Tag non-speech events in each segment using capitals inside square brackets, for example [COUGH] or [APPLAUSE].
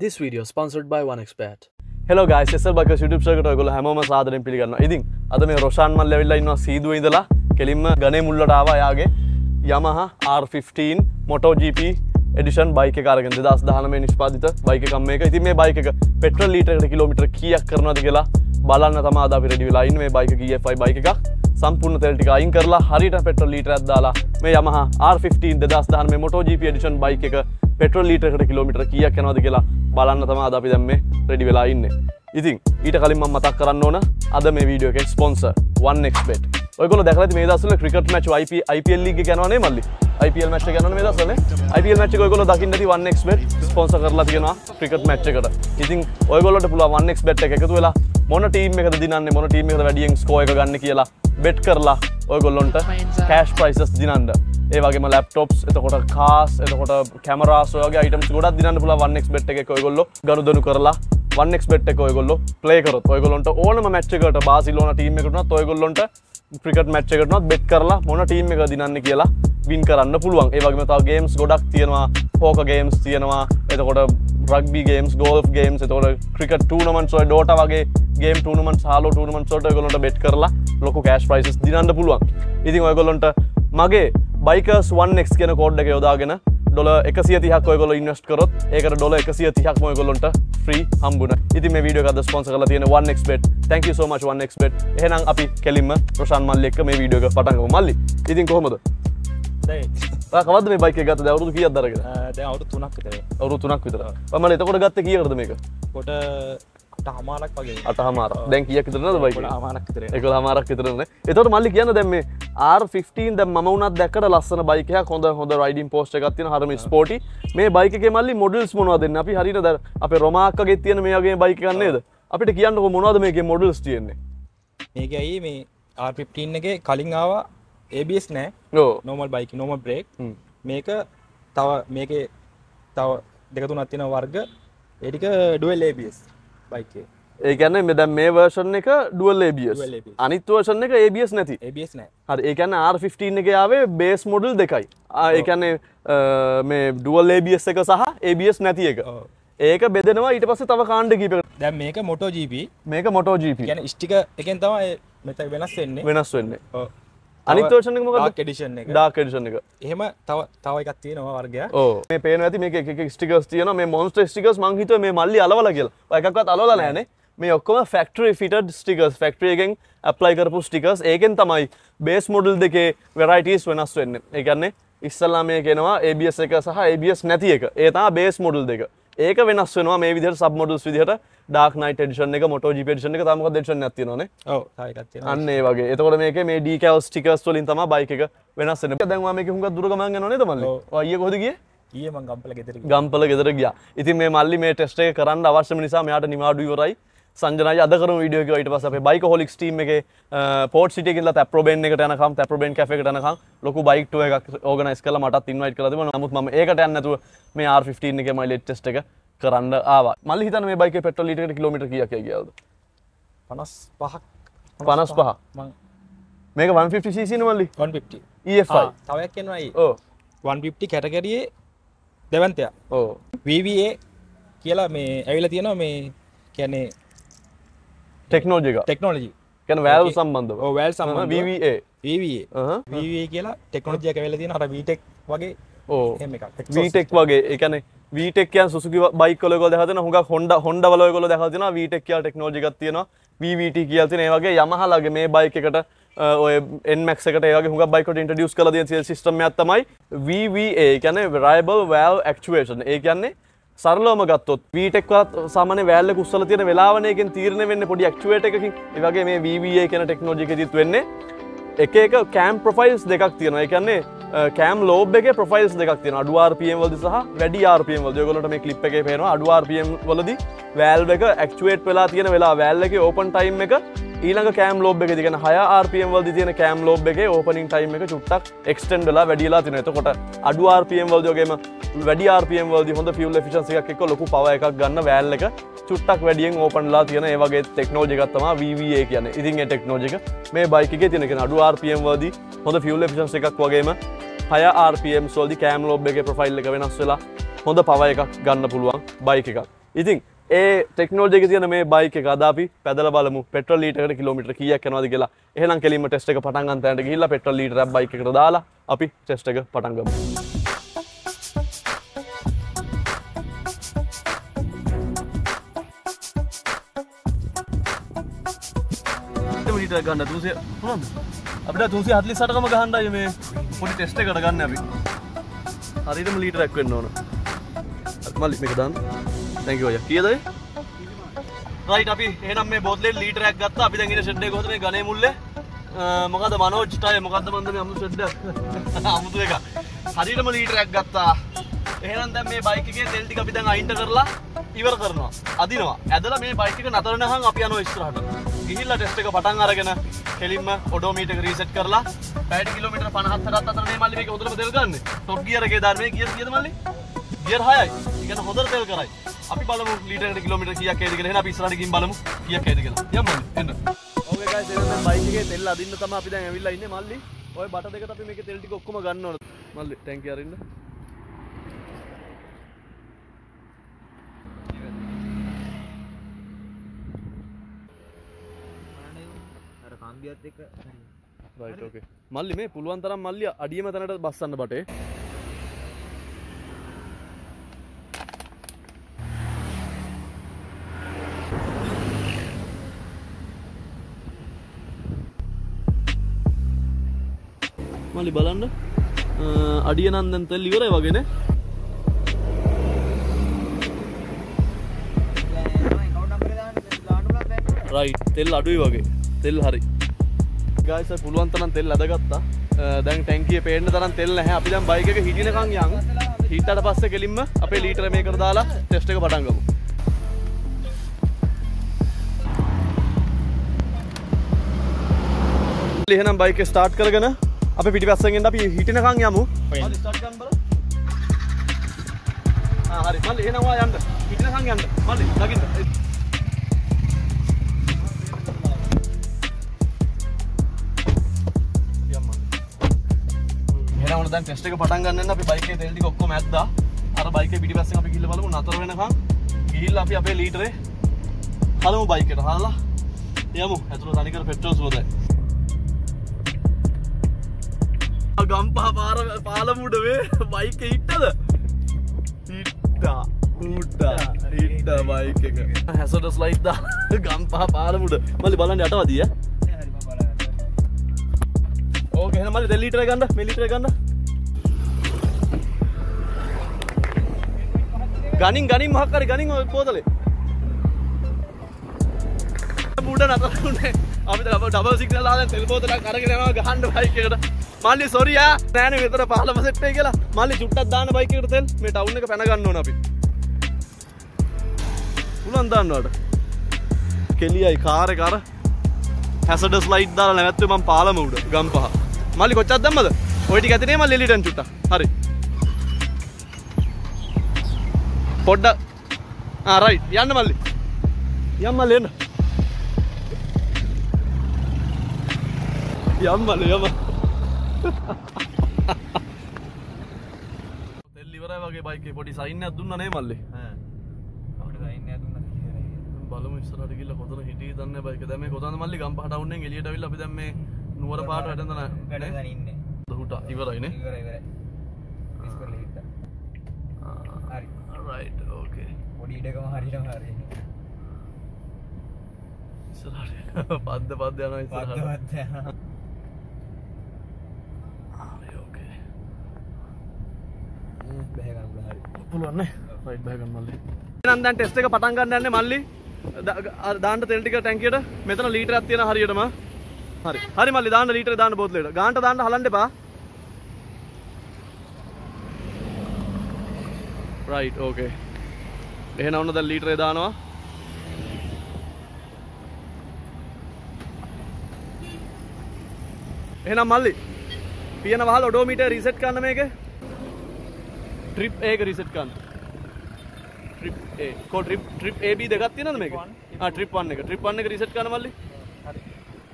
This video sponsored by OneXBet. Hello guys Esala බක YouTube කට ඔයගොල්ලෝ හැමෝම සාදරයෙන් පිළිගන්නවා. ඉතින් අද මේ රොෂාන් මල් ඇවිල්ලා ඉන්නවා සීදුවේ ඉඳලා කෙලින්ම ගනේ මුල්ලට ආවා යාගේ Yamaha R15 MotoGP එඩිෂන් බයික එක අරගෙන 2019 නිෂ්පාදිත බයික එකක් මේක. ඉතින් මේ බයික එක පෙට්‍රල් ලීටරයකට කිලෝමීටර් කීයක් කරනවද කියලා බලන්න තම අද පිරඩි වෙලායින් මේ බයික ගෆයි බයික එකක්. සම්පූර්ණ තෙල්ටික අයින් කරලා හරිට පෙට්‍රල් ලීටර ඇත්දාලා මේ යමහ R15 දස්දාන මේ මොටෝජීප ඩිෂන් බයික එක පෙට්‍රල් ලීටකට කිලමිට කියක් යනවද කියලා බලන්න තම අද අපි දැම් මේ ප්‍රඩි වෙලා ඉන්න. ඉතින් ඊට කලින්ම මතක් කරන්න ඕන අද මේ වීඩියෝ එකක් ස්පොන්ස 1ක්ස්පෙට් ඔයගොල දැකලති මේ දසල ක්‍රිකට මච් IPL ලීග ගැනනේ මල්ලි? IPL මච් ගැන මේ දසල IPL මච් ඔයගොල දකින්නට 1ක්ස්පෙට් ස්පොන්ස කරලා තියෙනවා ප්‍රිකට් මච්චකට ඉතින් ඔයගොලට පුළ වන්නෙක් බැට් එකතු වෙලා මොන ටීම් එක දිනන්න මොන ටීම එක වැඩියෙන් ස්කෝය ගන්න කියලා බෙට් කරලා ඔයගොල්ලොන්ට කෑෂ් ප්‍රයිසස් දිනන්ඩ ඒවගේ ලප්ටොප්ස් එතකොට කාස් එතකොට කැමරාසෝගේ යිටම් ගොඩක් දිනන්න පුල වන්නෙක් බෙට් එක ඔයගොල්ලො ගරුදනු කරලා 1xbet එක ඔයගොල්ලෝ ප්ලේ කරොත් ඔයගොල්ලොන්ට ඕනම මැච් එකකට බාසිලෝනා ටීම් එකට උනත් ඔයගොල්ලොන්ට ක්‍රිකට් මැච් එකට උනත් බෙට් කරලා මොන ටීම් එක දිනන්න කියලා වින් කරන්න පුළුවන්. ඒ වගේම තව ගේම්ස් ගොඩක් තියෙනවා. පෝකර් ගේම්ස් තියෙනවා. එතකොට රග්බි ගේම්ස්, ගෝල්ෆ් ගේම්ස්, එතකොට ක්‍රිකට් ටූර්නමන්ට්ස් වල ඩෝටා වගේ ගේම් ටූර්නමන්ට්ස්, හාලෝ ටූර්නමන්ට්ස් වලට ඔයගොල්ලොන්ට බෙට් කරලා ලොකු කෑෂ් ප්‍රයිසස් දිනන්න පුළුවන්. ඉතින් ඔයගොල්ලොන්ට මගේ බයිකර්ස් 1x කියන කෝඩ් එක යොදාගෙන ඩොල එකසිය තිහක් ඔයගොල ඉන්වස්ට කරොත් ඒකට ඩොල එකසිය තිහක් මොයගොලොන්ට ්‍රී හම්බුන. ඉති මේ වීඩියෝ අද ස්පොන්ස කල තියෙන 1xbet thank you so much 1xbet එහෙනම් අපි කෙලින්ම ප්‍රශාන් මල්ලි එක්ක මේ වීඩියෝ එක පටන් ගමු. මල්ලි ඉතින් කොහොමද? කවද මේ බයික ගත අවුරුදු කියක් දරගෙන දැ අවුතු තුනක් තේ අවුරු තුනක් විතර. මල එතකොට ගත්ත කියකරද මේක? කොට හමාරක් වගේ. අට හමාර දැන් කියක් විතරනද බයික? හමාරක් තර එක හමාරක් විතරන. එතට මල්ලි කියන්න දැම R15 දැ මවුනත් දැකට ලස්සන බයිකය හොඳ හොඳ රයිඩින් පෝස්ට එකත්තින හරම ස්පෝටි මේ බයික මල්ලි මොඩල්ස් මොනවදන්න අපි හරිට ද අප රොමාක්කගේ තියෙන මේගේ බයිකන්නේද අපිට කියන්න මොනවද මේක මොඩල්ස් තියෙන්නේ? මේක ඇයි මේ ආපිප්ටීන් එක කලින් ආවා ඒබස් නෑ. ඕ නොමල් බයික නොම බ්‍රේක්. මේක තව මේක තව දෙකතුනත් තින වර්ග. ඒටික ඩුවල් ඒබස් බයිකේ ඒකන්න මෙ දැ මේ වර්ෂන් එක ඩුවල් ABS. අනිත් වර්ෂන් එක ඒබියස් නැති. හරි ඒකන්න R15 එක යාවේ බේස් මොඩල් දෙකයි. ඒකන්නේ මේ ඩුවල් ඒබියස් එක සහ ඒබියස් නැති එක. ඔව්. ඒක බෙදෙනවා ඊට පස්සේ තව කාණ්ඩ කීප දැන් මේක ජීප මේක ජීප ගැන ස්ටික එකෙන් තමයි මෙත වෙනස් වෙන්නේ. වෙනස් වෙන්නේ. අනිත් වර්ෂන් එක මොකද කෙඩිෂන් එක. එහෙම තව තව එකක් තියෙනවා වර්ගය මේ පේන ඇති මේ එක ස්ටිකස් තියන මේ මොන්ස්ට ස්ටිකස් මංහිතුව මේ මල්ලි අලවල කියලා. එකක්වත් අලවල නෑනේ මේ ඔක්කොම ෆෙක්ටරි ෆිටඩ් ස්ටිකස් ෆෙක්ට්‍රියගෙන් ඇප්ලයි කරපු ස්ටිකස් ඒකෙන් තමයි බේස් මොඩල් දෙකේ වෙරයිටස් වෙනස් වෙන්න. එකන්නේ ඉස්සල්ලා මේ කෙනවා ABS එක සහ ABS නැති එක. ඒතා බේස් මොඩල් දෙක ඒක වෙනස් වෙනවා මේ විදිහට සබ් මොඩල්ස් විදිහට. ඩාක් නයිට් එඩිෂන් එක මොටෝ ජීප එඩිෂන් එක නෝනේ ඔව තව එකක් තියෙනවා. අන්න ඒ වගේ. එතකොට මේක මේ ඩීකවල් ස්ටිකර්ස් වලින් තමයි බයික් එක වෙනස් වෙන්නේ. දැන් ඔයා මේක හුඟක් දුර ගමන් යනවා නේද මල්ලි ඔව්. ඔය ඊයේ කොහෙද ගියේ? ඊයේ මං ගම්පල ගෙදර ගියා. ගම්පල ගෙදර ගියා. ඉතින් මේ මල්ලි මේ ටෙස්ට් එක කරන්න අවශ්‍යම නිසා මෙයාට නිවාඩු ඉවරයි සංජනයි අද කරන වීඩියෝ එක ඊට පස්සේ අපේ බයික හොලික්ස් ටීම් එකේ පෝට් සිටි එකේ ඉඳලා තැප්රොබෙන් එකට යනකම් තැප්රොබෙන් කැෆේ එකට යනකම් ලොකු බයික් ටුවර් එකක් ඕගනයිස් කරලා මටත් ඉන්වයිට් කරලා තිබුණා. නමුත් මම ඒකට යන්නේ නැතුව මේ R15 එකේ මයිලේජ් ටෙස්ට් එක කරන්න ආවා. මල්ලි හිතන්න මේ බයිකේ පෙට්‍රල් ලීටරයකට කිලෝමීටර් කීයක් පනස් පහක් 55 මං මේක 150 cc නේ මල්ලි? 150 EFI තවයක් කියනවායි ඕ 150 කැටගරියේ දෙවන්තය. ඕ VVA කියලා මේ ඇවිල තියෙනවා මේ කියන්නේ ටෙක්නෝජි එක ටෙක්නෝලජි කියන වැල් සම්බන්ධව. වැල් සම. VVA කියලා ටෙක්නෝජිය ඇවිල තියෙන හර වීටෙක් වගේ. වීටෙක් වගේ. එකන වීටෙක් කියන් සුසුකි බයික් කොලකො දෙහතන හුඟ හොන්ඩ හොන්ඩ වලකොල දෙහතින වීටෙක් කියල් ටෙක්නෝජිකත් තියෙන VVT කියල් තින ඒවගේ යමහලගේ මේ බයික එකට ඔය එන්මක් එකට ඒ හුඟ බයිකට ඉන්ටඩියස් කල ද සිස්ටම ඇත්තමයි VVA කියන රයිබල් වෑල් ක්ෂේෂන් ඒ කියන්නේ සරලෝම ගත්තොත් වීටෙක්වත් සාමන වැල්ල කුස්සල තියෙන වෙලාවනයකින් තීරණ වෙන්න පොඩි ක්ෂුවේට එකකින්. ඒවගේ මේ VVA කියන ටෙක්නෝජික තිත් වෙන්නේ. එක එක කෑම් ප්‍රොෆයිල්ස් දෙකක් තියෙන එකන්නේ කෑම් ලෝබ් එක ප්‍රොෆයිල්ස් දෙකක් තියෙන අඩු RPM වලද සහ වැඩි RPM වලද. ඔයගොල්ලන්ට මේ ක්ලිප් එකේ පේනවා. අඩු RPM වලදී වැල්ව් එක ඇක්චුවේට් වෙලා තියෙන වෙලාව. වැල්ව් එකේ ඕපන් ටයිම් එක ඊළඟ කෑම් ලෝබ් එකේදී කියන 6 RPM වලදී තියෙන කෑම් ලෝබ් එකේ ඕපනින් ටයිම් එක චුට්ටක් එක්ස්ටෙන්ඩ් වෙලා වැඩි වෙලා තියෙනවා එතකොට අඩු RPM වලදී වගේම වැඩි RPM වලදී හොඳ ෆියුල් එෆිෂන්සි එකක් එක්ක ලොකු පවර් එකක් ගන්න වැල් එක චුට්ටක් වැඩියෙන් ඕපන්ලා තියෙන ඒ වගේ ටෙක්නෝජි එකක් තමයි VVA කියන්නේ. ඉතින් ඒ ටෙක්නෝජි එක මේ බයික් එකේ තියෙන කියන අඩු RPM වලදී හොඳ ෆියුල් එෆිෂන්සි එකක් වගේම 6 RPM වලදී කෑම් ලෝබ් එකේ ප්‍රොෆයිල් එක වෙනස් වෙලා හොඳ පවර් එකක් ගන්න පුළුවන් බයික් එකක්. ඉතින් ඒ ටෙක්නෝජික තියන මේ බයික එක අද අපි පැදල බලමු පෙට්‍රල් ලීටරට කිලෝමිටර කීයක් යනවාද කියලා එහෙනම් කෙලින්ම ටෙස්ට් එක පටන් ගන්න තැනට ගිහිල්ලා පෙට්‍රල් ලීටරයක් බයික් එකට දාලා අපි ටෙස්ට් එක පටන් ගමු ලීටර් ගන්න 200 පුළුවන්ද අපිට 348කම ගහන්නයි මේ පොඩි ටෙස්ට් එකකට ගන්න අපි හරියටම ලීටරයක් වෙන්න ඕන මල්ලි මේක දාන්න තැන්ක ඔය කියද රයිට අපි එහෙනම් මේ බොත්ලේ ලීටරයක් ගත්තා. අපි දැන් ඉන්නේ ෂෙඩ් එක කොහොමද මේ ගණේ මුල්ලේ? මොකද මනෝජ්ටය මොකද්ද මන්ද මේ අමුතු ෂෙඩ් [LAUGHS] අමුතු එක. හරියටම ලීටරයක් ගත්තා. එහෙනම් දැන් මේ බයික් එකේ තෙල් ටික අපි දැන් අයින්ට කරලා ඉවර කරනවා. අදිනවා. ඇදලා මේ බයික් එක නතර වෙනහන් අපි යනවා ඉස්සරහට. ගිහිල්ලා ටෙස්ට් එක පටන් අරගෙන කෙලින්ම ඔඩෝමීටර් එක රීසෙට් කරලා පැයට කිලෝමීටර් 57කට අතර මේ මල්ලි මේක හොඳටම තෙල් ගන්න. ටොප් ගියර් එකේ දාන්න මේ ගියර් කීයද මල්ලි? ගියර් 6යි ඉතින් හොඳට තෙල් කරයි. අපි බලමු ලීටරකට කිලෝමීටර් කීයක් එයිද කියලා. එහෙනම් අපි ඉස්සරහට ගිහින් බලමු කීයක් එයිද කියලා. යමු එන්න. ඕකේ ගයිස් එහෙනම් දැන් බයික් එකේ තෙල් අදින්න තමයි අපි දැන් ඇවිල්ලා ඉන්නේ. මල්ලි ඔය බට දෙකට අපි මේකේ තෙල් ටික ඔක්කොම ගන්න ඕන. මල්ලි ටැංකිය අරින්න. මල්ලි මේ පුළුවන් තරම් මල්ලි අඩියම තැනට බස්සන්න බටේ මල්ලි බලන්න. අඩිය නම් දැන් තෙල් ඉවරයි වගේනේ රයිට් තෙල් අඩුයි වගේ. තෙල් හරි. ගයිස පුළුවන් තරම් තෙල් අදගත්තා. දැන් ටැන්කිය පේන්න තරම් තෙල් නැහැ. අපි දැන් බයික් එක හිටිනකන් යන් හිටට පස්සේ කෙලින්ම අපේ ලීටර මේකට දාලා ටෙස්ට් එක පටන් ගමු. එහෙනම් බයික් එක ස්ටාර්ට් කරගෙන අපි පිටිපස්සෙන් එන්න අපි හිටිනකන් යමු. හරි මල්ලි එහෙනම් ඔයා යන්න හිටිනකන් යන්න. මල්ලි නගින්න එහෙනම් ඔන්න දැන් ටෙස්ට් එක පටන් ගන්න අපි බයික් එකේ තෙල් ටික ඔක්කොම ඇද්දා. අර බයික් පිටිපස්සෙන් අපි ගිහිල්ලා බලමු. නතර වෙනකන් ගිහිල්ලා අපි අපේ ලීටරේ හලමු බයික් එකට. හලලා යමු. ඇතුළ තනිකර පෙට්‍රෝල් සුවදයි ගම්පා පාර පාලමුඩ වේ බයික හිට්ටද හිට්ටා. ඌට්ටා. හිට්ට බයික එක. හැසට ස්ලයිද්දා [LAUGHS] ගම්පා පාලමුඩ. මලි බලන්න යටවදිය ඕක එහෙනම් මල්ලි දෙල්ලිටර ගන්න මෙලිටර ගන්න. ගනින් ගනින් මහක්කරි ගනින් ඔය පෝතලේ. මුඩ නතරුනේ අපි දබ ඩබල් සිග්නල් ආදන් තෙල් බෝතලක් අරගෙන යනවා ගහන්න බයික් එකට. මල්ලි සොරි යා නෑනේ විතර 15 සෙට් එක කියලා. මල්ලි චුට්ටක් දාන්න බයික් එකට තෙල්. මේ ටවුන් එක පැන ගන්න ඕන අපි. පුළුවන් දාන්නවට කෙලියයි කාර් එක අර. හැසඩ ස්ලයිඩ් දාලා නැවැත්තුවේ මම පාලම උඩ ගම්පහ මල්ලි කොච්චක් දැම්මද? ඔය ටික ඇතිනේ මල්ලි එලිටන් චුට්ටක්. හරි. පොඩ්ඩක්. ආ රයිට් යන්න මල්ලි. යම් මල්ලි එන්න. යම් මල්ලි යම තෙල් ඉවරයි වගේ බයිකේ පොඩි සයින් එකක් දුන්නා නේ මල්ලි බලමු ඉස්සරහට ගිහලා කොතන හිටියේ දන්නේ බයික දැන් මේ කොතනද මල්ලි? ගම්පහ ටවුන් එකෙන් එළියට අවිල්ලා අපි දැන් මේ නුවර පාට වැටෙන්ද නැහැ දුහුට ඉවරයිනේ ඕකේ පොඩිඩකම හරිටම හරි. [LAUGHS] ඉස්සරහට. පද්ද පද්ද යනවා ඉස්සරහට පත්ත හරි ඕකේ බැහගන්න පුළුවන්නේ රයිට් බෑ ගන්න මල්ලි. එහෙනම් දැන් ටෙස්ට් එක පටන් ගන්න යන්නේ මල්ලි. දාන්න තෙල් ටික ටැංකියට මෙතන ලීටරයක් තියෙන හරියටම. හරි. හරි මල්ලි දාන්න ලීටරේ දාන්න බෝතලෙට ගානට දාන්න හලන්න එපා. රයිට් ඕකේ එහෙනම් ඔන්න දැන් ලීටරේ දානවා. එහෙනම් මල්ලි පියන වහල ඔඩෝමීටර් රීසෙට් කරන්න මේකේ. ට්‍රිප් ඒක රිසට් ඒ කෝ ට්‍රිප් ට්‍රිප් AB දෙකක් තියෙනවද මේක? ආ ට්‍රිප් 1 එක. ට්‍රිප් 1 එක රිසට් කරන්න මල්ලි? හරි.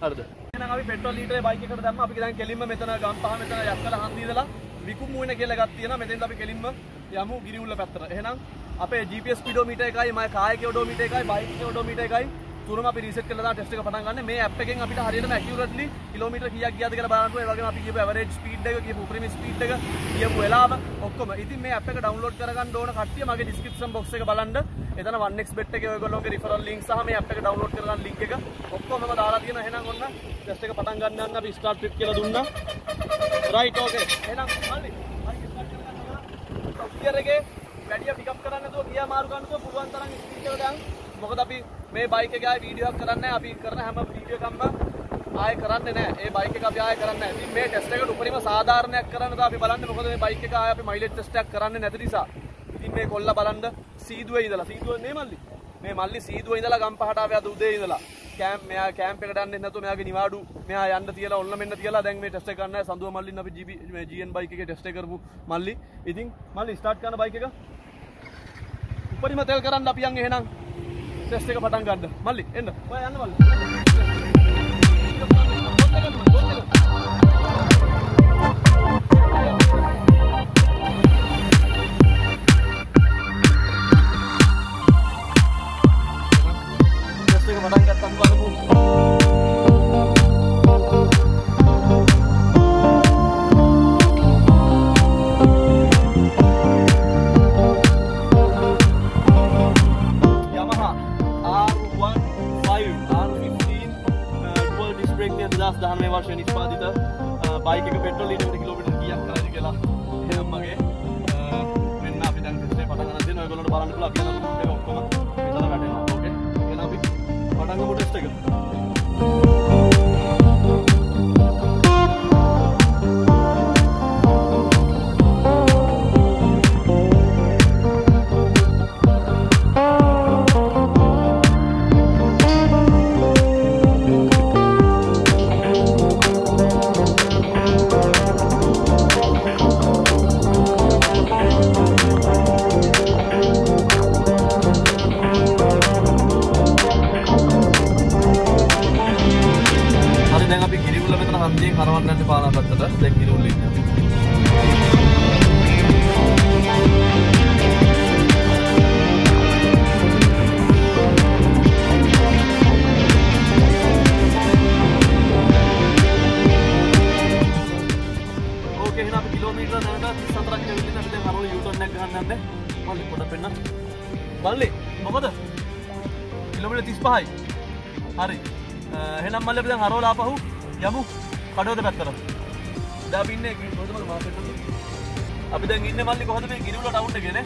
හරිද? එහෙනම් අපි පෙට්‍රෝල් ලීටරේ බයික් එකට දැම්මා. අපි දැන් කෙලින්ම මෙතන ගම් පහ මෙතන යක්කල හන්දියදලා විකුම් මුවින කියලා එකක් තියෙනවා. මෙතෙන්ද අපි කෙලින්ම යමු ගිරිඋල්ල පැත්තට. එහෙනම් අපේ GPS ස්පීඩෝමීටර් එකයි මගේ කායික ඔඩෝමීටර් එකයි බයික් එකේ ඔඩෝමීටර් එකයි තුනම අපි රීසෙට් කරලා තමයි ටෙස්ට් එක පටන් ගන්න. මේ ඇප් එකෙන් අපිට හරියටම ඇකියුරේට්ලි කිලෝමීටර් කීයක් ගියාද කියලා බලන්න පුළුවන්. ඒ වගේම අපි කියපු ඇවරේජ් ස්පීඩ් එක, කියපු උපරිම ස්පීඩ් එක, කියපු වෙලාව ඔක්කොම. ඉතින් මේ ඇප් එක ඩවුන්ලෝඩ් කරගන්න ඕන කට්ටිය මගේ ඩිස්ක්‍රිප්ෂන් බොක්ස් එක බලන්න. එතන 1xbet එකේ ඔයගොල්ලෝගේ රිෆරල් ලින්ක් සහ මේ ඇප් එක ඩවුන්ලෝඩ් කරගන්න ලින්ක් එක ඔක්කොම මම දාලා තියෙනවා. එහෙනම් ඔන්න ටෙස්ට් එක පටන් ගන්න යන්න අපි ස්ටාර්ට් ට්‍රිප් කියලා දුන්නා. Right okay. එහෙනම් මල්ලි. හරි ස්ටාර්ට් කරගන්න. ගියර් එකේ වැඩිය පිකප් කරන්න නැතුව ගියා මාරු ගන්න නැතුව පුළුවන් තරම් ස්පීඩ් එකට දාන්න. මොකද අපි මේ බයික් එක ආයේ වීඩියෝ එකක් කරන්නේ නැහැ. අපි කරන හැම වීඩියෝ එකක්ම ආයේ කරන්නේ නැහැ. ඒ බයික් එක අපි ආයේ කරන්නේ නැහැ. ඉතින් මේ ටෙස්ට් එකට උපරිම සාධාරණයක් කරන්න තමයි අපි බලන්නේ. මොකද මේ බයික් එක ආයේ අපි මයිලේජ් ටෙස්ට් එකක් කරන්නේ නැති නිසා. ඉතින් මේ කොල්ල බලන්න සීදුවේ ඉඳලා සීදුවේ නේ මල්ලි. මේ මල්ලි සීදුවේ ඉඳලා ගම්පහට ආවේ අද උදේ ඉඳලා. කෑම් මෙයා කෑම්ප් එකට යන්නේ නැතුව මෙයාගේ නිවාඩු මෙයා යන්න තියලා ඔන්න මෙන්න තියලා දැන් මේ ටෙස්ට් එක කරන්න සඳුව මල්ලින් අපි GB මේ GN බයික් එකේ ටෙස්ට් එක කරපු මල්ලි. ඉතින් මල්ලි ස්ටාර්ට් කරන බයික් එක. උපරිම තෙල් කරන්න අපි යන් එහෙනම් ටෙස්ට් එක පටන් ගන්න. මල්ලි එන්න. ඔයා යන්න මල්ලි. හන්දියෙන් හරවන්න යන්නේ පාලා පැත්තට දැන් ගිරිවුල්ල ඉන්නේ අපි ඕකේ එහෙනම් අපි කිලෝමීටර දැනට 34ක් ඇවිල්ලා අපි දැන් හරවල යූටර්න් එකක් ගන්න යන්නේ. මල්ලි පොඩ පෙන්න. මල්ලි මොකද? කිලෝමීටර 35යි හරි. එහෙනම් මල්ලි අපි දැන් හරවලා ආපහු යමු. කඩවත පැත්තට? දැන් අපි ඉන්නේ කොහෙද මල්ලි මාකට් අපි දැන් ඉන්නේ මල්ලි කොහොමද මේ ගිරිවුල ටවුන් එකේ නේ?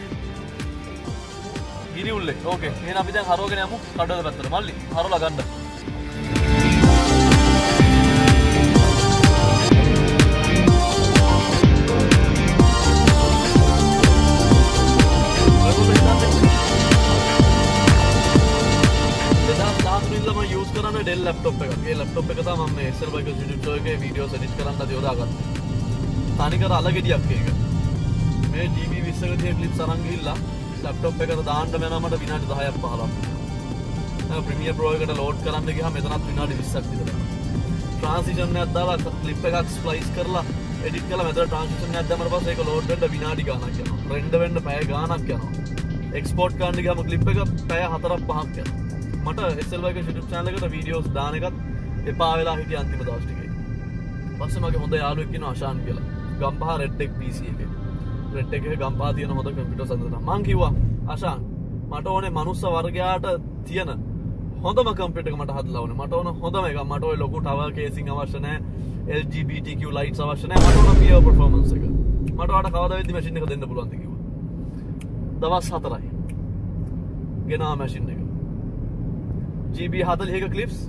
ගිරිවුල්ලේ. ඕකේ එහෙනම් අපි දැන් හරවගෙන යමු කඩවත පැත්තට. මල්ලි හරවලා ගන්න. ඩෙල් ලප්ටොප් එකගේ ලප්ටොප් එක තම මේ සර්බයික ිටෝගේ වීඩියෝ සඩිට් කරන්න යෝදාගන්න තනිකර අලගෙඩියක් ඒක. මේ ජීබ විස්සගතිය කලිප් සරංගිල්ලා ලප්ටොප් එකට දාන්ට මෙනමට විනාට දහයක් පහලා ප්‍රමිය ප්‍රෝයකට ලෝඩ් කරන්න ගහ මෙතනත් විනාඩි විස්සක් විතර. ට්‍රන්සිෂන් ඇදදාලා ලිප් එකක් ස්පලයිස් කරලා එඩික් කල මෙත ට්‍රන්සිෂන් ඇදමර පස එක ලෝඩ්ට විනාඩි ගානක් යන රෙන්ඩ වෙන්ඩ පැය ගානක් යනවා. එක්ස්පෝට් කාන්ඩි ගම කලිප් එක පැය හතරක් පහක් යන මට එස්සල්වක ශිටප් චාලකට වීඩියෝස් දානකත් එපා වෙලා හිටිය අන්තිම දවස්ටිකයි පස්ස මගේ හොඳ යාලුවක්කින අශාන් කියලා. ගම්පහ රෙට්ටෙක් පිසි එක. රෙට් එක ගම්පා තියන හොඳ කම්පිට සඳන මං කිව්වා අශාන් මට ඕනේ මනුස්ස වර්ගයාට තියෙන හොඳම කම්පිට මට හදලවන මට ඕන හොඳම එක. මට ඔය ලොකු ටව කේසිං අවශ්‍යනෑ LGBTQ ලයිට් අවශ්‍යනය මට ඕන පිය පර්ෆෝමන්ස එක. මට වට කවද වෙදි මැසින් එක දෙන්න පුළුවන්ති කිව දවස් හතරයි. ගෙනා මැසින් එක. GB හදලික කලිප්ස්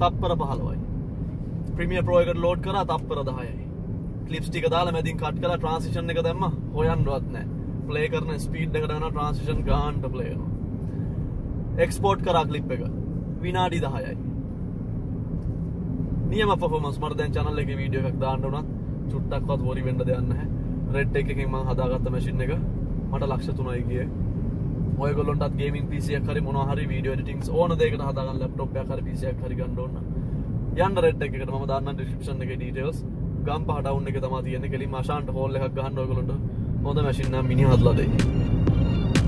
තප්පර පහලවයි ප්‍රමිය ප්‍රෝයකට ලෝඩ් කර තප්පර දහයයි. කලිප්ස් ටික දාලා මැදින් කට් කලා ට්‍රන්සිෂන් එක දැම්ම. හොයන්වත් නෑ. ප්ලේ කරන ස්පීඩ් එකටන ට්‍රන්සිෂන් ගාන්ට ප්ලේනවා එක්ස්පෝට් කරා කලිප් එක. විනාඩි දහයයි. නියම පොෆමස් මට දැන් චනල්ල එක වීඩියෝ එකක් දාන්න වනත් චුට්ටක්වත් ොරි වෙන්ඩ දෙයන්න රෙඩ් එකකින් මං හදාගත්ත මැසින් එක මට ලක්ෂ තුනයි කිය ඔයගොලොන්ට ගේමින් පිසිය හරි මොහරි වීඩියෝ ටික්ස් ඕන දෙකට හදාගන්න ලප්ටොප් හරි පිසියක් හරි ගන්නඩන්න යන්න රෙඩ් එකට ම දන්න ඩිස්ක්ෂන් එක ඩීටල්ස් ගම් පහටවන්න එක තම තියෙන කෙලි මශාන්ට හෝල්ල එකක් ගන්න ඔයගොලොට හොඳ මැසින්න මිනි හදලදේ ආව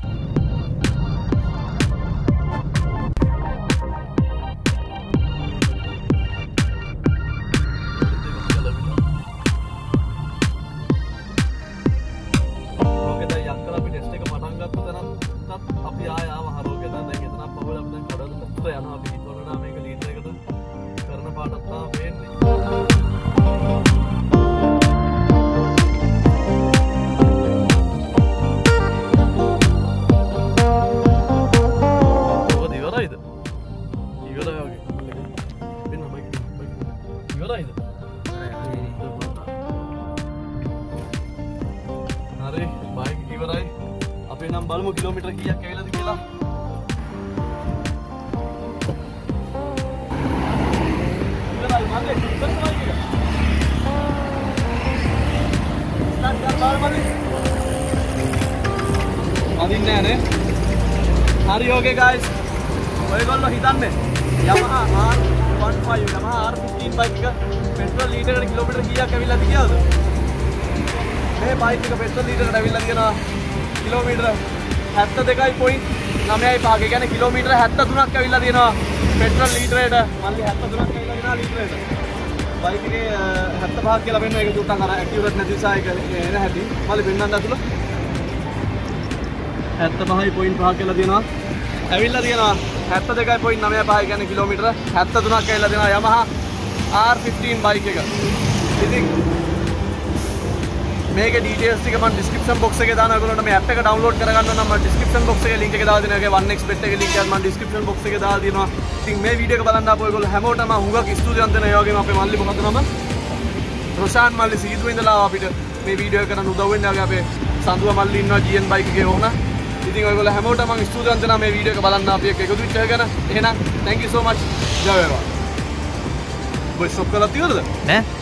හරි බයික් ඉවරයි අපේ නම් බලමු කිලෝමීටර් කීයක් ඇවිල්ලාද කියලා ඉවරයි මල්ලේ ඉවරයි බයික් එක ස්ටාර්ට් කරලා බලමු අදින්නේ නැහැ නේ හරි ඕකේ ගයිස් ඔයගොල්ලෝ හිතන්නේ Yamaha R15 Yamaha R15 bike එක පෙට්‍රල් ලීටරකට මේ බයික් එක පෙට්‍රල් ලීටරකට ඇවිල්ලා තියෙනවා කිලෝමීටර 72.9යි පාගේ කියන්නේ කිලෝමීටර 73ක් ඇවිල්ලා තියෙනවා පෙට්‍රල් ලීටරයට මල්ලි 73ක් ඇවිල්ලා තියෙනවා ලීටරයට බයික් එකේ අ, 75ක් කියලා වෙන්න ඒක චුට්ටක් අර ඇකියුරේට් නැති නිසා ඒක එන හැටි මල්ලි පෙන්නන්න ඇතුළ 75.5 කියලා තියෙනවා ඇවිල්ලා තියෙනවා 72.95 කියන්නේ කිලෝමීටර 73ක් ඇවිල්ලා තියෙනවා Yamaha R15 බයික් එක ඉතින් මේක ඩීටේල්ස් ටික මම ඩිස්ක්‍රිප්ෂන් බොක්ස් එකේ දානවා ඔයගොල්ලන්ට මේ ඇප් එක ඩවුන්ලෝඩ් කරගන්න නම් මම ඩිස්ක්‍රිප්ෂන් බොක්ස් එකේ link එක දාලා දෙනවා. ඒකේ 1xbet එකේ link එකත් මම ඩිස්ක්‍රිප්ෂන් බොක්ස් එකේ දාලා දෙනවා. ඉතින් මේ වීඩියෝ එක බලන්න ආපු ඔයගොල්ලෝ හැමෝටම හුඟක් ස්තුතිවන්ත වෙනවා ඒ වගේම අපේ මල්ලි මොකද නම? රොෂාන් මල්ලි සීදුවේ ඉඳලා ආවා අපිට. මේ වීඩියෝ එක කරන්න උදව් වෙන්න. වගේ අපේ සඳුව මල්ලි ඉන්නවා GN බයික් එකේ ඕන. ඉතින් ඔයගොල්ලෝ හැමෝටම මම ස්තුතිවන්ත වෙනවා මේ වීඩියෝ එක බලන්න අපි එක්ක එකතු වෙච්ච එක ගැන එහෙනම් thank you so much. ජය වේවා. ඔය ස්ටොප් කරලා තියවද නෑ